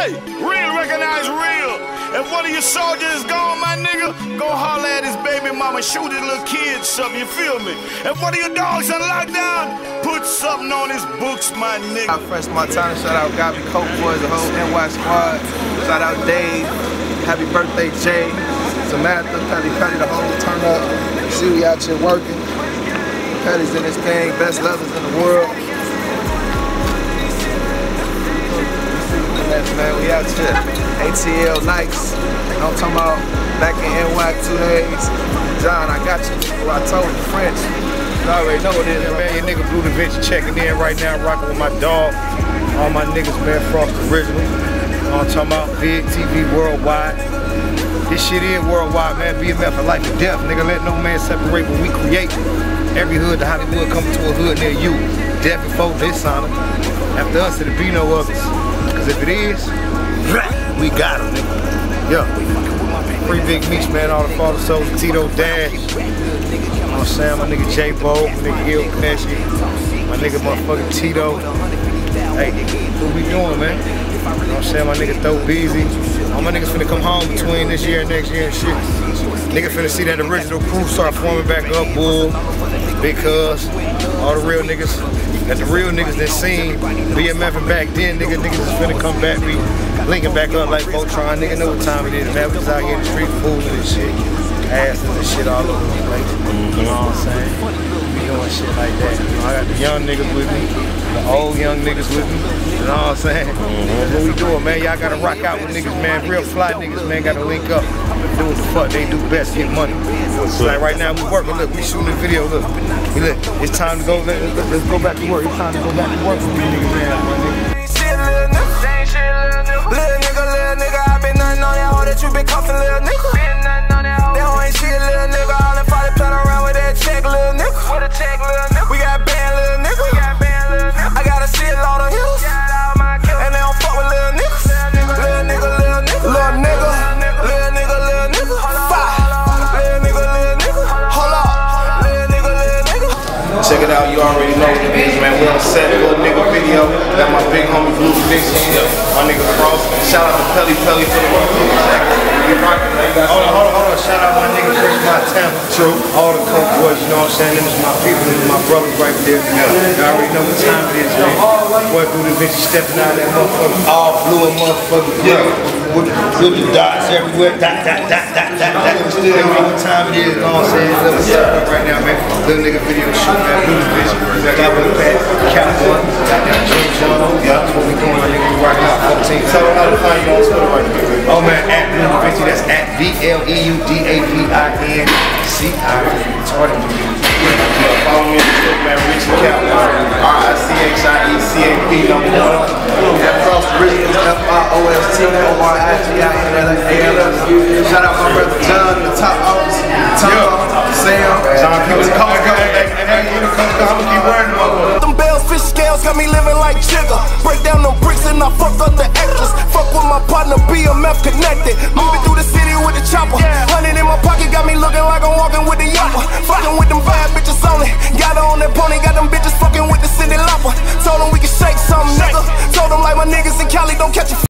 Hey, real recognize real. If one of your soldiers is gone, my nigga, go holler at his baby mama, shoot his little kid something, you feel me? If one of your dogs on lockdown, put something on his books, my nigga. French Montana, shout out Gabby Coke Boys, the whole NY squad. Shout out Dave. Happy birthday, Jay. Samantha, Petty Petty, the whole turn up. See we out here working. Petty's in this thing, best lovers in the world. Out. ATL nights. You know I'm talking about? Back in NY two days. John, I got you. Well, I told you French. You already know what it is, man. Your nigga Bleu DaVinci checking in right now, rocking with my dog. All my niggas, man, Frost Original. You know I'm talking about? Big TV worldwide. This shit is worldwide, man. BMF for life or death. Nigga, let no man separate what we create. Every hood to Hollywood coming to a hood near you. Death before this. After us, it'll be no others. Cause if it is, we got him, nigga. Yeah. Free Big Meech, man, all the father souls, Tito Dash. You know what I'm saying? My nigga J Bo, my nigga Il Kneshy, my nigga motherfucking Tito. Hey, what we doing, man? You know what I'm saying? My nigga Tho Beezy. All my niggas finna come home between this year and next year and shit. Nigga finna see that original crew start forming back up, bull. Because all the real niggas, that the real niggas that seen BMF and back then, nigga, niggas is finna come back, be linking back up like Voltron. Nigga know what time it is, man. We just out here in the street fooling and shit. Asses and shit all over the place. You know what I'm saying? We doing shit like that. You know, I got the young niggas with me, the old young niggas with me. You know what I'm saying? That's what we doing, man. Y'all gotta rock out with niggas, man. Real fly niggas, man, gotta link up. Do what the fuck they do best, get money. So like right now we working, look, we shooting a video, look. Look, it's time to go, let, us go back to work. It's time to go back to work for these niggas, man. What it is, man. We on set, little nigga video. Got my big homie Blue Vinci, my nigga Frost. Shout out to Pelly Pelly for the Hold on, hold on, hold on. Shout out my nigga Chris Montana. True. All the coke boys, you know what I'm saying? Them is my people, them is my brothers right there. Yeah. Already know what time it is, man. Boy, Bleu DaVinci stepping out of that motherfucker. All blue and motherfucker. Yeah. With, with the dots everywhere. Dot, dot, dot, dot, dot, dot. Still you know what time it is, you know what I'm saying? Little yeah. right now, man. Little nigga video shoot, man. Bleu DaVinci. Got with Pat, Cap One, got that Jim John. Yeah. That's what we doing, my nigga. We rocking out 14. Tell them how to find you on Twitter right now. Oh, man, at Bleu DaVinci. That's at B-L-E-U-D-A-V-I-N-C-I. Retarded. Follow me on Twitter, man. Richie Cap, P number one. And Frost Richards, F-I-O-S-T-O-R-I-G-I-N-L-A-L-S. Shout out my brother John, the top officer, Tom, Sam. John, come and I'ma keep wearing them Them bells, fish scales got me living like Jigger. Break down them bricks and I fucked up the extras. Fuck with my partner, BMF connected. Moving through the city with the chopper. Hundred in my pocket got me looking like I'm walking with the Yapper. Fucking with them bad bitches only. Got